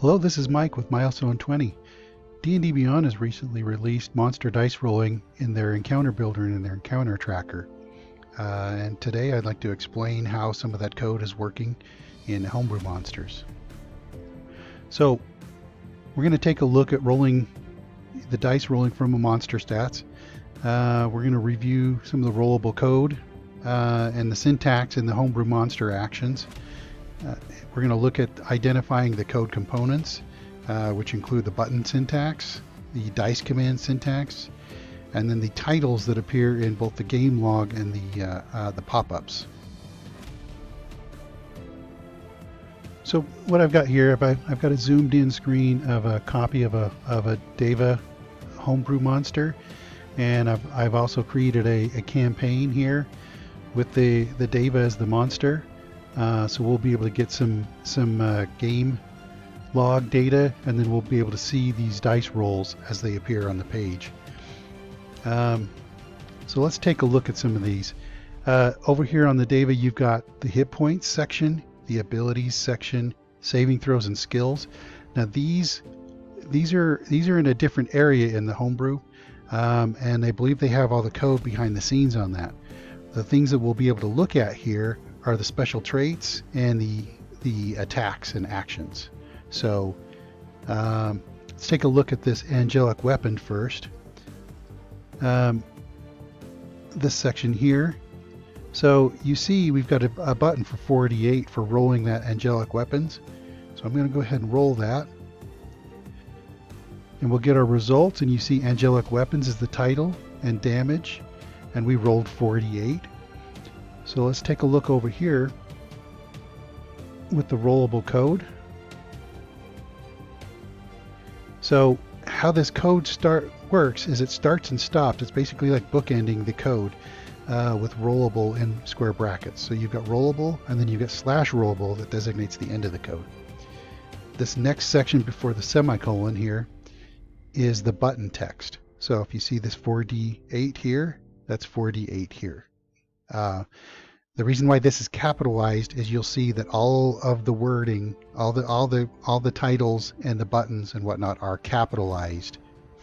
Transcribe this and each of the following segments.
Hello, this is Mike with Milestone 20. D&D Beyond has recently released Monster Dice Rolling in their Encounter Builder and in their Encounter Tracker. Uh, and today I'd like to explain how some of that code is working in Homebrew Monsters. So we're going to take a look at rolling the dice rolling from a monster stats. Uh, we're going to review some of the rollable code uh, and the syntax in the Homebrew Monster actions. Uh, we're going to look at identifying the code components, uh, which include the button syntax, the dice command syntax, and then the titles that appear in both the game log and the, uh, uh, the pop-ups. So what I've got here, if I've got a zoomed in screen of a copy of a, of a Deva homebrew monster, and I've, I've also created a, a campaign here with the, the Deva as the monster. Uh, so we'll be able to get some some uh, game log data, and then we'll be able to see these dice rolls as they appear on the page. Um, so let's take a look at some of these. Uh, over here on the Deva, you've got the hit points section, the abilities section, saving throws and skills. Now these these are these are in a different area in the homebrew, um, and I believe they have all the code behind the scenes on that. The things that we'll be able to look at here are the special traits and the the attacks and actions. So um, let's take a look at this angelic weapon first. Um, this section here. So you see we've got a, a button for 4d8 for rolling that angelic weapons. So I'm going to go ahead and roll that. And we'll get our results and you see angelic weapons is the title and damage and we rolled 4d8. So let's take a look over here with the rollable code. So how this code start works is it starts and stops. It's basically like bookending the code uh, with rollable in square brackets. So you've got rollable and then you've got slash rollable that designates the end of the code. This next section before the semicolon here is the button text. So if you see this 4D8 here, that's 4D8 here. Uh, the reason why this is capitalized is you'll see that all of the wording, all the all the all the titles and the buttons and whatnot are capitalized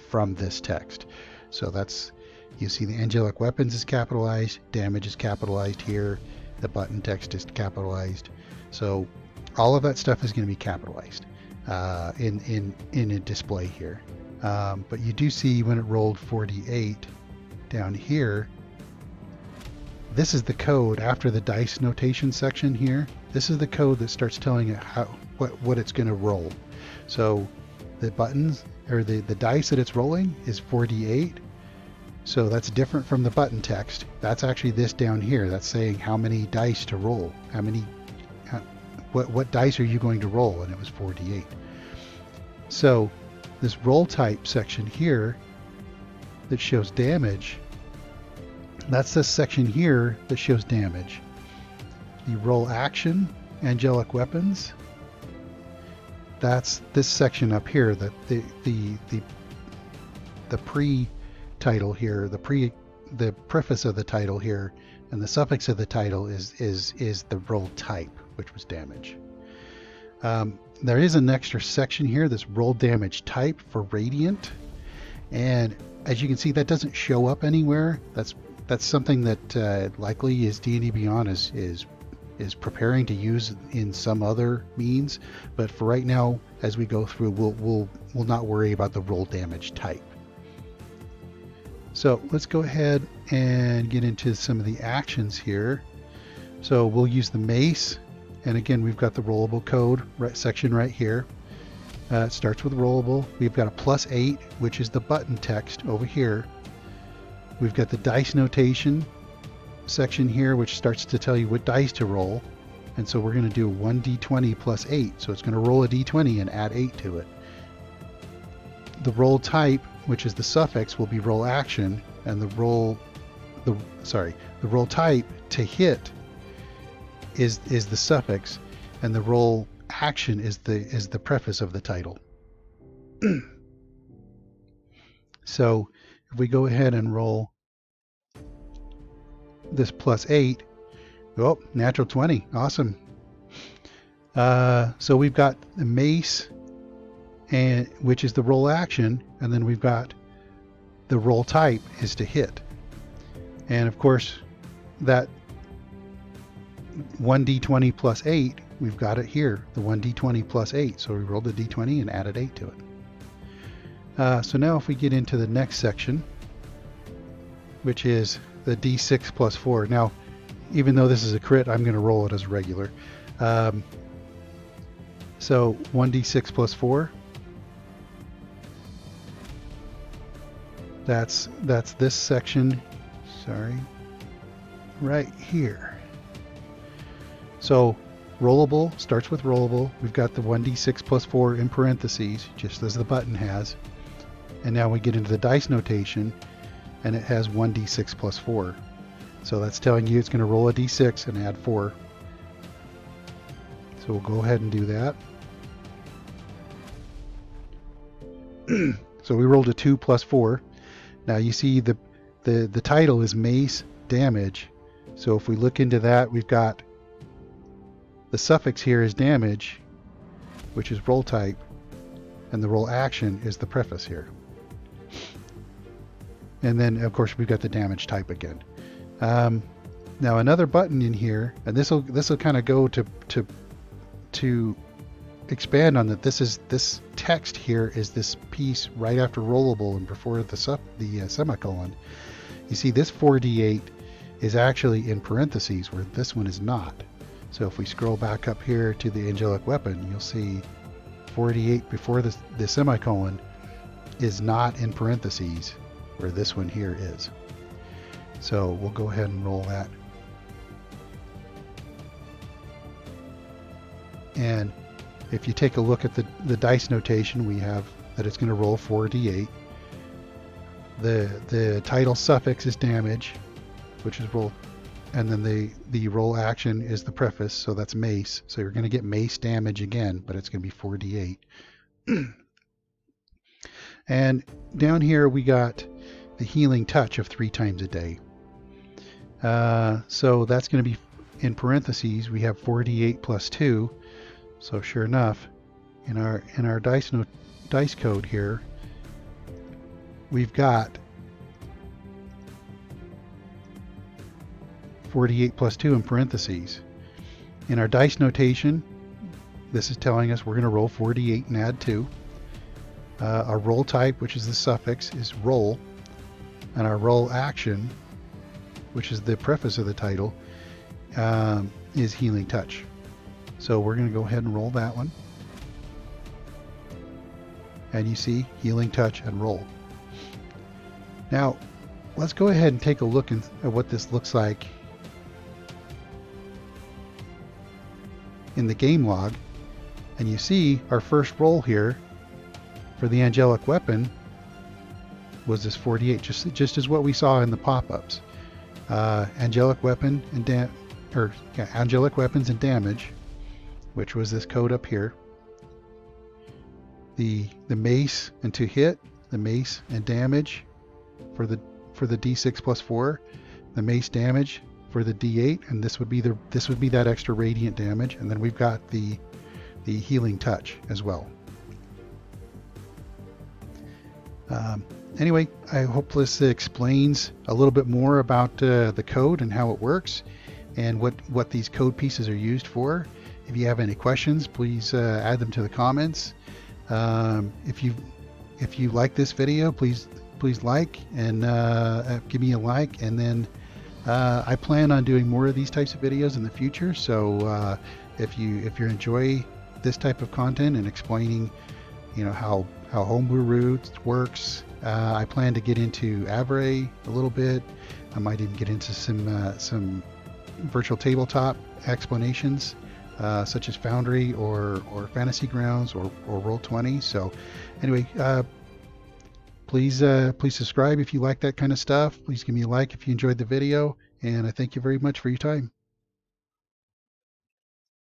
from this text. So that's you see the angelic weapons is capitalized, damage is capitalized here, the button text is capitalized. So all of that stuff is going to be capitalized uh, in in in a display here. Um, but you do see when it rolled 4d8 down here this is the code after the dice notation section here. This is the code that starts telling it how what, what it's going to roll. So the buttons or the, the dice that it's rolling is 4d8. So that's different from the button text. That's actually this down here. That's saying how many dice to roll. How many, how, what, what dice are you going to roll? And it was 4d8. So this roll type section here that shows damage that's this section here that shows damage. The roll action, angelic weapons. That's this section up here, the the the the, the pre-title here, the pre the preface of the title here, and the suffix of the title is is is the roll type, which was damage. Um, there is an extra section here, this roll damage type for radiant, and as you can see, that doesn't show up anywhere. That's that's something that uh, likely is D&D Beyond is is is preparing to use in some other means. But for right now, as we go through, we'll we'll we'll not worry about the roll damage type. So let's go ahead and get into some of the actions here. So we'll use the mace, and again we've got the rollable code right section right here. Uh, it starts with rollable. We've got a plus eight, which is the button text over here. We've got the dice notation section here, which starts to tell you what dice to roll. And so we're going to do 1d20 plus 8. So it's going to roll a d20 and add 8 to it. The roll type, which is the suffix, will be roll action, and the roll, the sorry, the roll type to hit is is the suffix, and the roll action is the is the preface of the title. so if we go ahead and roll this plus 8, oh, natural 20. Awesome. Uh, so we've got the mace and which is the roll action, and then we've got the roll type is to hit. And of course, that 1d20 plus 8, we've got it here, the 1d20 plus 8. So we rolled a d20 and added 8 to it. Uh, so now if we get into the next section, which is the d6 plus 4. Now, even though this is a crit, I'm going to roll it as regular. Um, so 1d6 plus 4. That's that's this section. Sorry. Right here. So rollable starts with rollable. We've got the 1d6 plus 4 in parentheses, just as the button has. And now we get into the dice notation, and it has 1d6 plus 4. So that's telling you it's going to roll a d6 and add 4. So we'll go ahead and do that. so we rolled a 2 plus 4. Now you see the, the, the title is Mace Damage. So if we look into that, we've got the suffix here is damage, which is roll type, and the roll action is the preface here. And then, of course, we've got the damage type again. Um, now another button in here, and this will this will kind of go to to to expand on that. This is this text here is this piece right after rollable and before the sub the uh, semicolon. You see, this 4d8 is actually in parentheses where this one is not. So if we scroll back up here to the angelic weapon, you'll see 4d8 before the, the semicolon is not in parentheses where this one here is. So we'll go ahead and roll that. And if you take a look at the, the dice notation, we have that it's going to roll 4d8. The, the title suffix is damage, which is roll, and then the, the roll action is the preface, so that's mace. So you're going to get mace damage again, but it's going to be 4d8. and down here we got the healing touch of three times a day. Uh, so that's going to be in parentheses. We have 4d8 plus 2. So sure enough, in our in our dice no, dice code here, we've got 4d8 plus 2 in parentheses. In our dice notation, this is telling us we're going to roll 4d8 and add 2. Uh, our roll type, which is the suffix, is roll and our roll action, which is the preface of the title, um, is Healing Touch. So we're going to go ahead and roll that one. And you see Healing Touch and roll. Now, let's go ahead and take a look at what this looks like in the game log. And you see our first roll here for the angelic weapon was this 4d8, just just as what we saw in the pop-ups. Uh, angelic weapon and dam or yeah, angelic weapons and damage, which was this code up here. The the mace and to hit, the mace and damage for the for the d6 plus 4, the mace damage for the d8, and this would be the this would be that extra radiant damage, and then we've got the the healing touch as well. Um, anyway, I hope this explains a little bit more about uh, the code and how it works and what, what these code pieces are used for. If you have any questions, please uh, add them to the comments. Um, if you if you like this video, please please like and uh, uh give me a like. And then uh, I plan on doing more of these types of videos in the future. So uh, if you if you enjoy this type of content and explaining, you know how how Homebrew Roots works. Uh, I plan to get into Avrae a little bit. I might even get into some uh, some virtual tabletop explanations, uh, such as Foundry or or Fantasy Grounds or or Roll20. So, anyway, uh, please uh, please subscribe if you like that kind of stuff. Please give me a like if you enjoyed the video, and I thank you very much for your time.